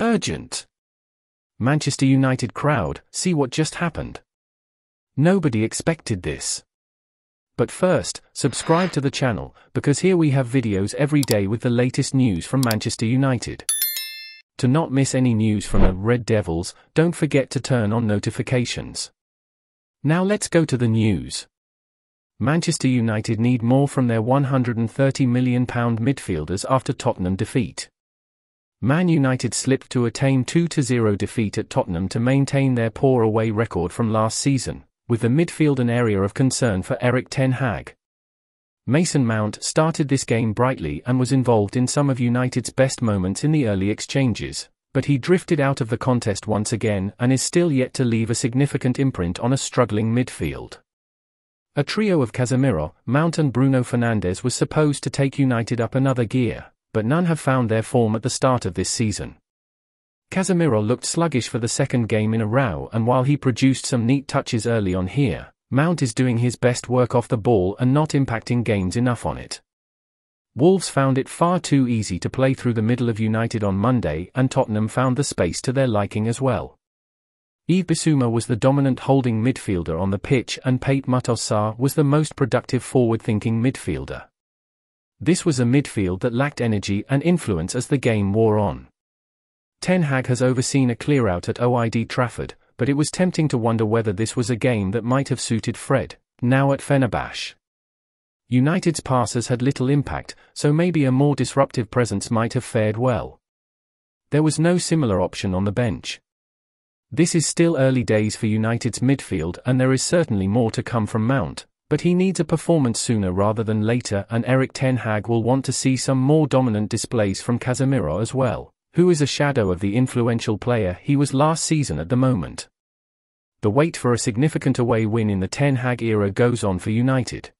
Urgent! Manchester United crowd, see what just happened. Nobody expected this. But first, subscribe to the channel, because here we have videos every day with the latest news from Manchester United. To not miss any news from the Red Devils, don't forget to turn on notifications. Now let's go to the news. Manchester United need more from their £130 million midfielders after Tottenham defeat. Man United slipped to a tame 2-0 defeat at Tottenham to maintain their poor away record from last season, with the midfield an area of concern for Erik Ten Hag. Mason Mount started this game brightly and was involved in some of United's best moments in the early exchanges, but he drifted out of the contest once again and is still yet to leave a significant imprint on a struggling midfield. A trio of Casemiro, Mount and Bruno Fernandes was supposed to take United up another gear, but none have found their form at the start of this season. Casemiro looked sluggish for the second game in a row and while he produced some neat touches early on here, Mount is doing his best work off the ball and not impacting games enough on it. Wolves found it far too easy to play through the middle of United on Monday and Tottenham found the space to their liking as well. Yves Bissouma was the dominant holding midfielder on the pitch and Pape Matar was the most productive forward-thinking midfielder. This was a midfield that lacked energy and influence as the game wore on. Ten Hag has overseen a clear-out at Old Trafford, but it was tempting to wonder whether this was a game that might have suited Fred, now at Fenerbahce. United's passes had little impact, so maybe a more disruptive presence might have fared well. There was no similar option on the bench. This is still early days for United's midfield and there is certainly more to come from Mount, but he needs a performance sooner rather than later and Erik Ten Hag will want to see some more dominant displays from Casemiro as well who is a shadow of the influential player he was last season at the moment. The wait for a significant away win in the Ten Hag era goes on for United.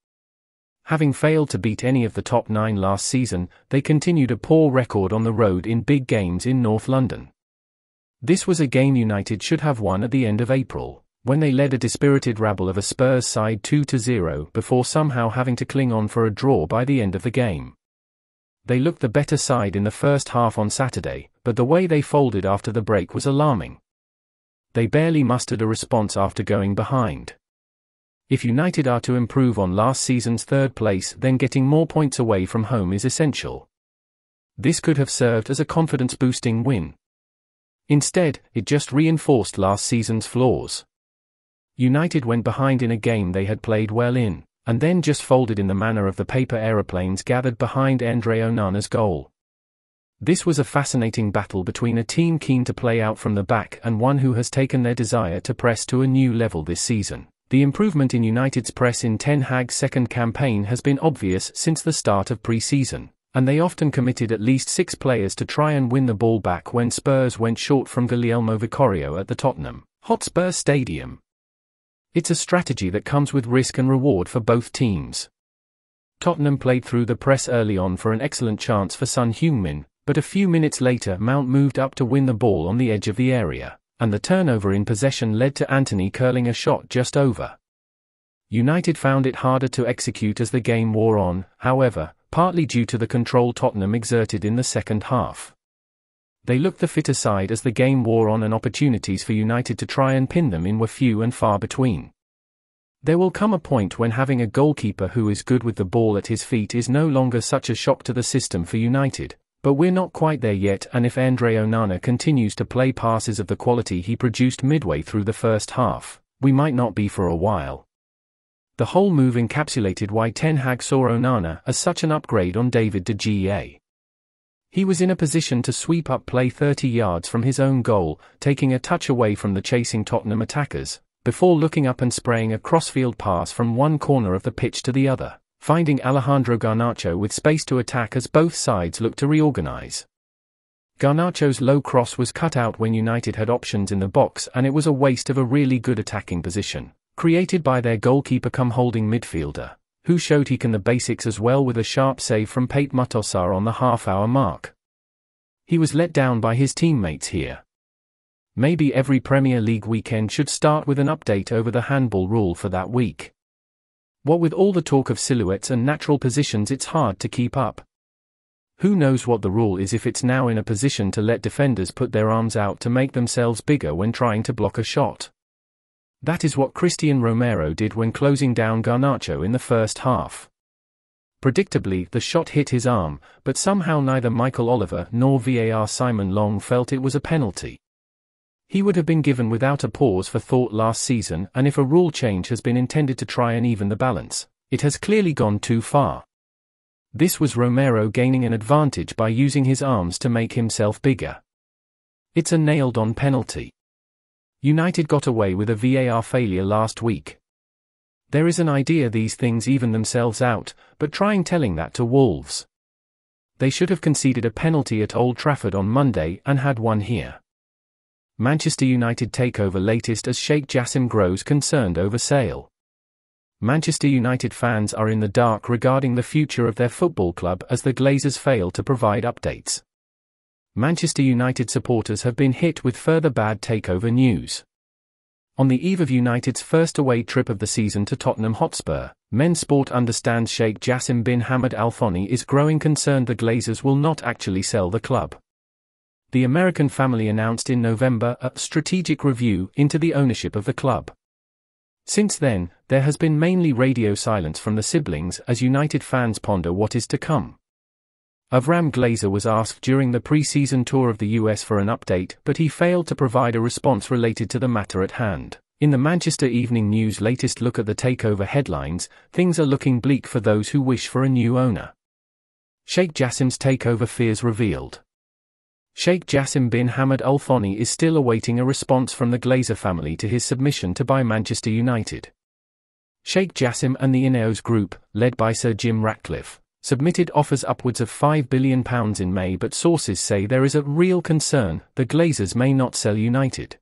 Having failed to beat any of the top nine last season, they continued a poor record on the road in big games in North London. This was a game United should have won at the end of April, when they led a dispirited rabble of a Spurs side 2-0 before somehow having to cling on for a draw by the end of the game. They looked the better side in the first half on Saturday, but the way they folded after the break was alarming. They barely mustered a response after going behind. If United are to improve on last season's third place, then getting more points away from home is essential. This could have served as a confidence boosting win. Instead, it just reinforced last season's flaws. United went behind in a game they had played well in and then just folded in the manner of the paper aeroplanes gathered behind Andre Onana's goal. This was a fascinating battle between a team keen to play out from the back and one who has taken their desire to press to a new level this season. The improvement in United's press in Ten Hag's second campaign has been obvious since the start of pre-season, and they often committed at least six players to try and win the ball back when Spurs went short from Guglielmo Vicario at the Tottenham Hotspur Stadium. It's a strategy that comes with risk and reward for both teams. Tottenham played through the press early on for an excellent chance for Son Heung-min, but a few minutes later Mount moved up to win the ball on the edge of the area, and the turnover in possession led to Antony curling a shot just over. United found it harder to execute as the game wore on, however, partly due to the control Tottenham exerted in the second half. They looked the fitter side as the game wore on and opportunities for United to try and pin them in were few and far between. There will come a point when having a goalkeeper who is good with the ball at his feet is no longer such a shock to the system for United, but we're not quite there yet and if Andre Onana continues to play passes of the quality he produced midway through the first half, we might not be for a while. The whole move encapsulated why Ten Hag saw Onana as such an upgrade on David de Gea. He was in a position to sweep up play 30 yards from his own goal, taking a touch away from the chasing Tottenham attackers, before looking up and spraying a crossfield pass from one corner of the pitch to the other, finding Alejandro Garnacho with space to attack as both sides looked to reorganize. Garnacho's low cross was cut out when United had options in the box and it was a waste of a really good attacking position, created by their goalkeeper come holding midfielder who showed he can the basics as well with a sharp save from Pape Matar Sarr on the half-hour mark. He was let down by his teammates here. Maybe every Premier League weekend should start with an update over the handball rule for that week. What with all the talk of silhouettes and natural positions it's hard to keep up. Who knows what the rule is if it's now in a position to let defenders put their arms out to make themselves bigger when trying to block a shot. That is what Cristian Romero did when closing down Garnacho in the first half. Predictably, the shot hit his arm, but somehow neither Michael Oliver nor VAR Simon Long felt it was a penalty. He would have been given without a pause for thought last season, and if a rule change has been intended to try and even the balance, it has clearly gone too far. This was Romero gaining an advantage by using his arms to make himself bigger. It's a nailed on penalty. United got away with a VAR failure last week. There is an idea these things even themselves out, but trying telling that to Wolves. They should have conceded a penalty at Old Trafford on Monday and had one here. Manchester United takeover latest as Sheikh Jassim grows concerned over sale. Manchester United fans are in the dark regarding the future of their football club as the Glazers fail to provide updates. Manchester United supporters have been hit with further bad takeover news. On the eve of United's first away trip of the season to Tottenham Hotspur, MEN Sport understands Sheikh Jassim bin Hamad Al Thani is growing concerned the Glazers will not actually sell the club. The American family announced in November a strategic review into the ownership of the club. Since then, there has been mainly radio silence from the siblings as United fans ponder what is to come. Avram Glazer was asked during the pre-season tour of the US for an update, but he failed to provide a response related to the matter at hand. In the Manchester Evening News latest look at the takeover headlines, things are looking bleak for those who wish for a new owner. Sheikh Jassim's takeover fears revealed. Sheikh Jassim bin Hamad Al Thani is still awaiting a response from the Glazer family to his submission to buy Manchester United. Sheikh Jassim and the Ineos Group, led by Sir Jim Ratcliffe, submitted offers upwards of £5 billion in May, but sources say there is a real concern the Glazers may not sell United.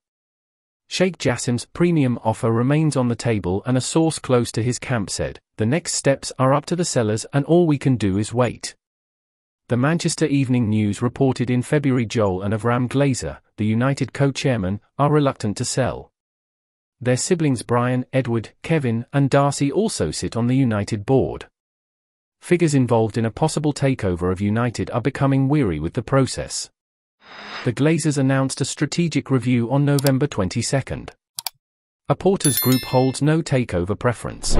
Sheikh Jassim's premium offer remains on the table, and a source close to his camp said, The next steps are up to the sellers, and all we can do is wait. The Manchester Evening News reported in February Joel and Avram Glazer, the United co-chairman, are reluctant to sell. Their siblings Brian, Edward, Kevin, and Darcy also sit on the United board. Figures involved in a possible takeover of United are becoming weary with the process. The Glazers announced a strategic review on November 22. A Porters Group holds no takeover preference.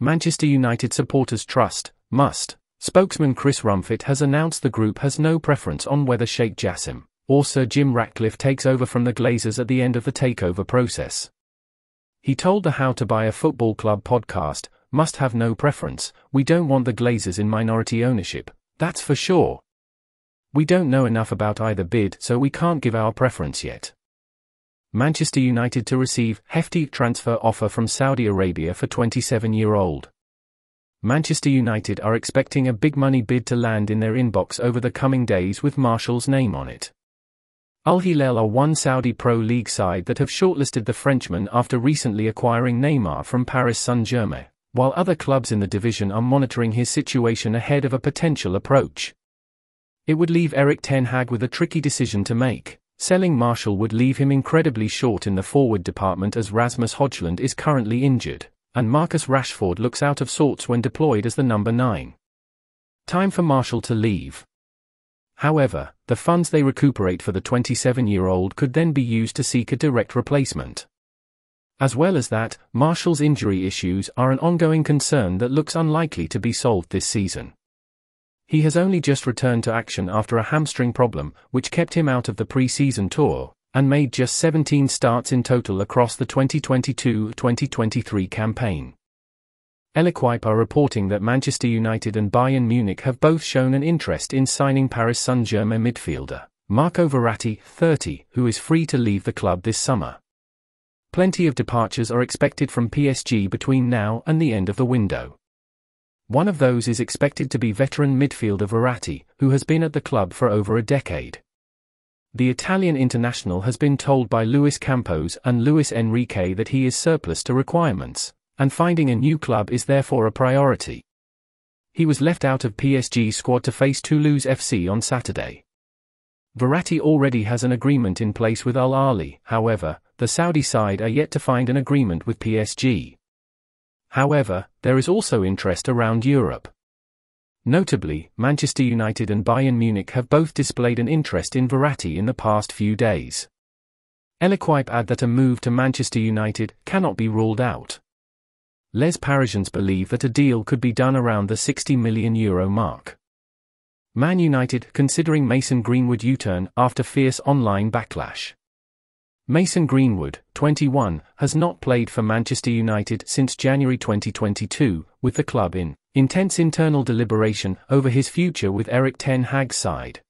Manchester United Supporters Trust, MUST, Spokesman Chris Rumfitt has announced the group has no preference on whether Sheikh Jassim or Sir Jim Ratcliffe takes over from the Glazers at the end of the takeover process. He told the How to Buy a Football Club podcast, MUST have no preference, we don't want the Glazers in minority ownership, that's for sure. We don't know enough about either bid so we can't give our preference yet. Manchester United to receive hefty transfer offer from Saudi Arabia for 27-year-old Manchester United are expecting a big money bid to land in their inbox over the coming days with Martial's name on it. Al Hilal are one Saudi Pro League side that have shortlisted the Frenchman after recently acquiring Neymar from Paris Saint-Germain, while other clubs in the division are monitoring his situation ahead of a potential approach. It would leave Erik Ten Hag with a tricky decision to make. Selling Martial would leave him incredibly short in the forward department as Rasmus Højlund is currently injured and Marcus Rashford looks out of sorts when deployed as the number 9. Time for Martial to leave. However, the funds they recuperate for the 27 year old could then be used to seek a direct replacement. As well as that, Martial's injury issues are an ongoing concern that looks unlikely to be solved this season. He has only just returned to action after a hamstring problem, which kept him out of the pre season tour, and made just 17 starts in total across the 2022-2023 campaign. L'Equipe are reporting that Manchester United and Bayern Munich have both shown an interest in signing Paris Saint-Germain midfielder, Marco Verratti, 30, who is free to leave the club this summer. Plenty of departures are expected from PSG between now and the end of the window. One of those is expected to be veteran midfielder Verratti, who has been at the club for over a decade. The Italian international has been told by Luis Campos and Luis Enrique that he is surplus to requirements, and finding a new club is therefore a priority. He was left out of PSG squad to face Toulouse FC on Saturday. Verratti already has an agreement in place with Al Ahli, however, the Saudi side are yet to find an agreement with PSG. However, there is also interest around Europe. Notably, Manchester United and Bayern Munich have both displayed an interest in Verratti in the past few days. L'Equipe add that a move to Manchester United cannot be ruled out. Les Parisiens believe that a deal could be done around the 60 million euro mark. Man United considering Mason Greenwood U-turn after fierce online backlash. Mason Greenwood, 21, has not played for Manchester United since January 2022, with the club in intense internal deliberation over his future with Erik Ten Hag's side.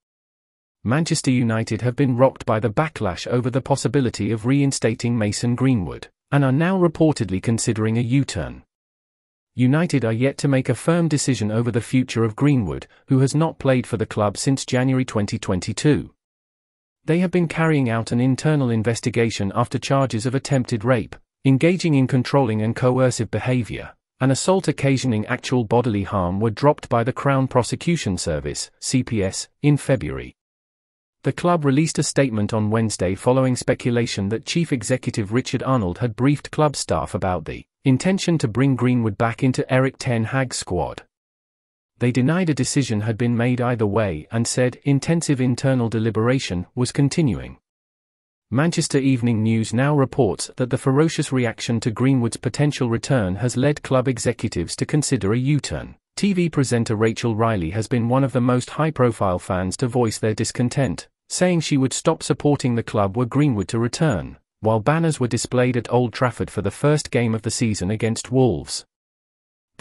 Manchester United have been rocked by the backlash over the possibility of reinstating Mason Greenwood, and are now reportedly considering a U-turn. United are yet to make a firm decision over the future of Greenwood, who has not played for the club since January 2022. They have been carrying out an internal investigation after charges of attempted rape, engaging in controlling and coercive behavior, and assault occasioning actual bodily harm were dropped by the Crown Prosecution Service, CPS, in February. The club released a statement on Wednesday following speculation that Chief Executive Richard Arnold had briefed club staff about the intention to bring Greenwood back into Erik Ten Hag's squad. They denied a decision had been made either way and said intensive internal deliberation was continuing. Manchester Evening News now reports that the ferocious reaction to Greenwood's potential return has led club executives to consider a U-turn. TV presenter Rachel Riley has been one of the most high-profile fans to voice their discontent, saying she would stop supporting the club were Greenwood to return, while banners were displayed at Old Trafford for the first game of the season against Wolves.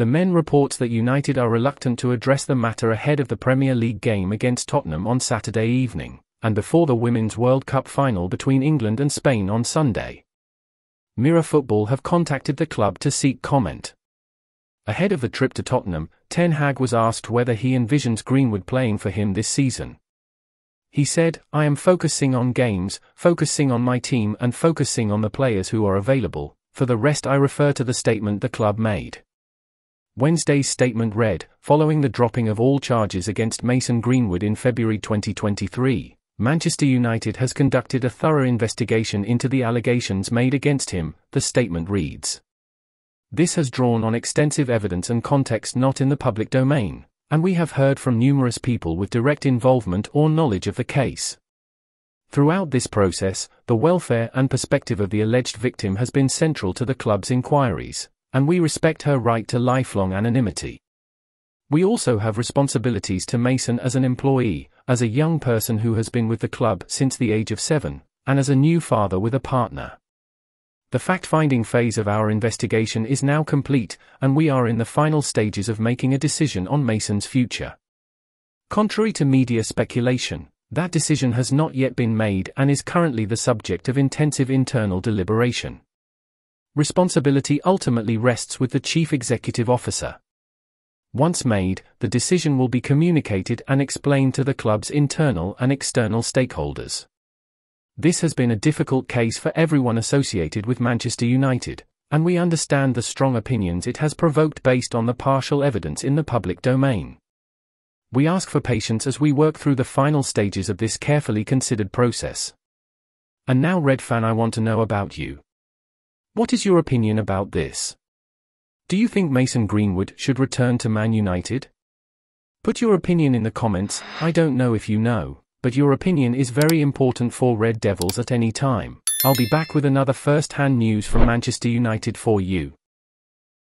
The MEN reports that United are reluctant to address the matter ahead of the Premier League game against Tottenham on Saturday evening, and before the Women's World Cup final between England and Spain on Sunday. Mirror Football have contacted the club to seek comment. Ahead of the trip to Tottenham, Ten Hag was asked whether he envisions Greenwood playing for him this season. He said, I am focusing on games, focusing on my team, and focusing on the players who are available. For the rest, I refer to the statement the club made. Wednesday's statement read Following the dropping of all charges against Mason Greenwood in February 2023, Manchester United has conducted a thorough investigation into the allegations made against him, the statement reads. This has drawn on extensive evidence and context not in the public domain and we have heard from numerous people with direct involvement or knowledge of the case. Throughout this process, the welfare and perspective of the alleged victim has been central to the club's inquiries, and we respect her right to lifelong anonymity. We also have responsibilities to Mason as an employee, as a young person who has been with the club since the age of seven, and as a new father with a partner. The fact-finding phase of our investigation is now complete, and we are in the final stages of making a decision on Mason's future. Contrary to media speculation, that decision has not yet been made and is currently the subject of intensive internal deliberation. Responsibility ultimately rests with the chief executive officer. Once made, the decision will be communicated and explained to the club's internal and external stakeholders. This has been a difficult case for everyone associated with Manchester United, and we understand the strong opinions it has provoked based on the partial evidence in the public domain. We ask for patience as we work through the final stages of this carefully considered process. And now, Red fan, I want to know about you. What is your opinion about this? Do you think Mason Greenwood should return to Man United? Put your opinion in the comments, I don't know if you know but your opinion is very important for Red Devils at any time. I'll be back with another first hand news from Manchester United for you.